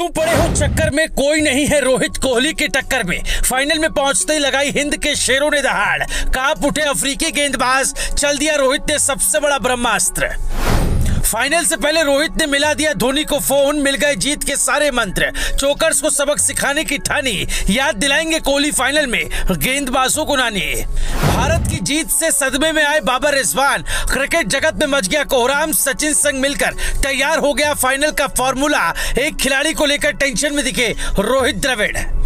क्यों पड़े हो चक्कर में, कोई नहीं है रोहित कोहली के टक्कर में। फाइनल में पहुँचते ही लगाई हिंद के शेरों ने दहाड़। काँप उठे अफ्रीकी गेंदबाज, चल दिया रोहित ने सबसे बड़ा ब्रह्मास्त्र। फाइनल से पहले रोहित ने मिला दिया धोनी को फ़ोन, मिल गए जीत के सारे मंत्र। चोकर्स को सबक सिखाने की ठानी। याद दिलाएँगे कोहली फाइनल में, गेंदबाजों को नानी। भारत की जीत से सदमे में आए बाबर रिजवान। क्रिकेट जगत में मच गया कोहराम, सचिन संग मिलकर तैयार हो गया फाइनल का फॉर्मूला एक खिलाड़ी को लेकर टेंशन में दिखे रोहित द्रविड़।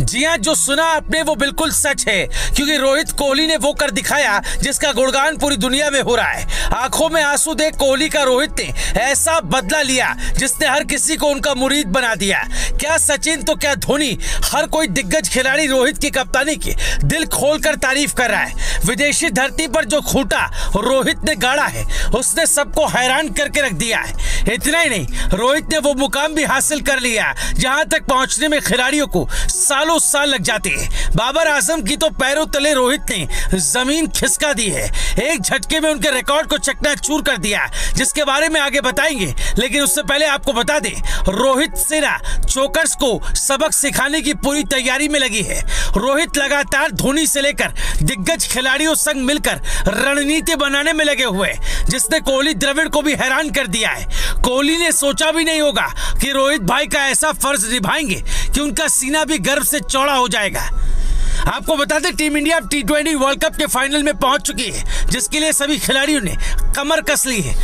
जी हाँ जो सुना आपने वो बिल्कुल सच है, क्योंकि रोहित कोहली ने वो कर दिखाया जिसका गुणगान पूरी दुनिया में हो रहा है। आँखों में आँसू देख कोहली का रोहित ने ऐसा बदला लिया जिसने हर किसी को उनका मुरीद बना दिया। क्या सचिन तो क्या धोनी, हर कोई दिग्गज खिलाड़ी रोहित की कप्तानी की दिल खोलकर तारीफ़ कर रहा है। विदेशी धरती पर जो खूटा रोहित ने गाड़ा है, उसने सबको हैरान करके रख दिया है। इतना ही नहीं, रोहित ने वो मुकाम भी हासिल कर लिया, जहाँ तक पहुँचने में खिलाड़ियों को सालों साल लग जाते बाबर आज़म की तो पैरों तले रोहित ने ज़मीन खिसका दी है। एक झटके में उनके रिकॉर्ड को चकना चूर कर दिया। जिसके बारे में आगे बताएँगे, लेकिन उससे पहले आपको बता दें, रोहित सेना चोकर्स को सबक सिखाने की पूरी तैयारी में लगी है। रोहित लगातार धोनी से लेकर दिग्गज खिलाड़ियों संग मिलकर रणनीति बनाने में लगे हुए जिसने कोहली, द्रविड़ को भी हैरान कर दिया है। कोहली ने सोचा भी नहीं होगा कि रोहित भाई का ऐसा फ़र्ज़ निभाएँगे। कि उनका सीना भी गर्व से चौड़ा हो जाएगा। आपको बता दें, team India T twenty world cup के फाइनल में पहुँच चुकी है, जिसके लिए सभी खिलाड़ियों ने कमर कस ली है।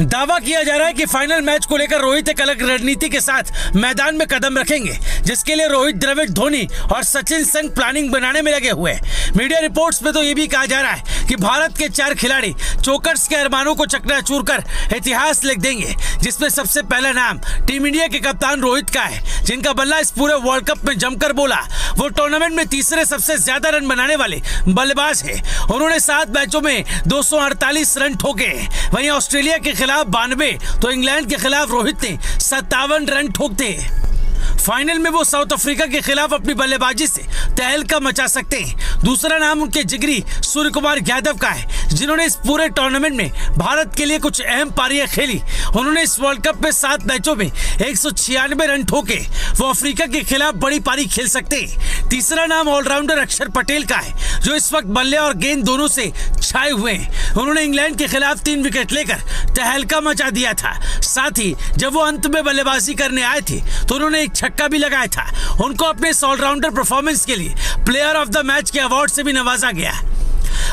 दावा किया जा रहा है कि फाइनल मैच को लेकर रोहित एक अलग रणनीति के साथ मैदान में कदम रखेंगे, जिसके लिए रोहित, द्रविड़, धोनी और सचिन संग प्लानिंग बनाने में लगे हुए हैं। मीडिया रिपोर्ट्स में तो ये भी कहा जा रहा है कि भारत के चार खिलाड़ी चोकर्स के अरमानों को चकनाचूर कर इतिहास लिख देंगे, जिसमें सबसे पहला नाम टीम इंडिया के कप्तान रोहित का है, जिनका बल्ला इस पूरे वर्ल्ड कप में जमकर बोला, वो टूर्नामेंट में तीसरे सबसे ज़्यादा रन बनाने वाले बल्लेबाज है। उन्होंने सात मैचों में दो सौ अड़तालीस रन ठोके वहीं ऑस्ट्रेलिया के खिलाफ बानवे तो इंग्लैंड के खिलाफ रोहित ने सत्तावन रन ठोकते फाइनल में वो साउथ अफ्रीका के खिलाफ अपनी बल्लेबाजी से तहलका मचा सकते हैं। दूसरा नाम उनके जिगरी सूर्य कुमार यादव का है, जिन्होंने इस पूरे टूर्नामेंट में भारत के लिए कुछ अहम पारियाँ खेली। उन्होंने इस वर्ल्ड कप में सात मैचों में एक सौ छियानवे रन ठोके। वो अफ्रीका के खिलाफ बड़ी पारी खेल सकते हैं। तीसरा नाम ऑलराउंडर अक्षर पटेल का है, जो इस वक्त बल्ले और गेंद दोनों से छाए हुए हैं। उन्होंने इंग्लैंड के खिलाफ तीन विकेट लेकर तहलका मचा दिया था। साथ ही, जब वो अंत में बल्लेबाजी करने आए थे तो उन्होंने एक छक्का भी लगाया था। उनको अपने ऑलराउंडर परफॉर्मेंस के लिए प्लेयर ऑफ़ द मैच के अवार्ड से भी नवाजा गया।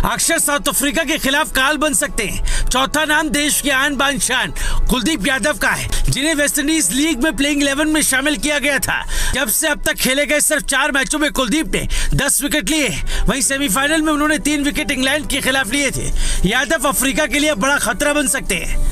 अक्सर साउथ अफ्रीका के खिलाफ काल बन सकते हैं। चौथा नाम देश के आन बान शान कुलदीप यादव का है, जिन्हें वेस्टइंडीज लीग में प्लेइंग इलेवन में शामिल किया गया था। जब से अब तक खेले गए सिर्फ़ चार मैचों में कुलदीप ने दस विकेट लिए वहीं सेमीफाइनल में उन्होंने तीन विकेट इंग्लैंड के खिलाफ लिए थे। यादव अफ्रीका के लिए बड़ा खतरा बन सकते हैं।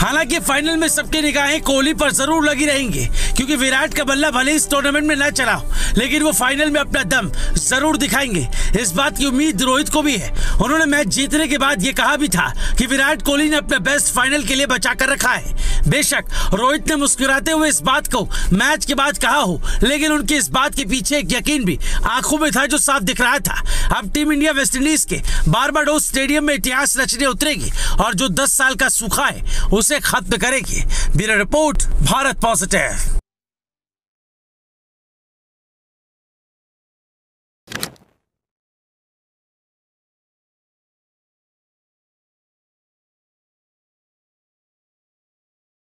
हालाँकि फाइनल में सबकी निगाहें कोहली पर ज़रूर लगी रहेंगी, क्योंकि विराट का बल्ला भले इस टूर्नामेंट में न चला लेकिन वो फाइनल में अपना दम ज़रूर दिखाएँगे। इस बात की उम्मीद रोहित को भी है। उन्होंने मैच जीतने के बाद ये कहा भी था कि विराट कोहली ने अपना बेस्ट फाइनल के लिए बचा कर रखा है। बेशक, रोहित ने मुस्कुराते हुए इस बात को मैच के बाद कहा हो, लेकिन उनकी इस बात के पीछे एक यकीन भी आँखों में था जो साफ़ दिख रहा था। अब टीम इंडिया वेस्ट इंडीज के बारबाडोस स्टेडियम में इतिहास रचने उतरेगी और जो 10 साल का सूखा है, उसे खत्म करेगी। Bureau report, Bharat positive.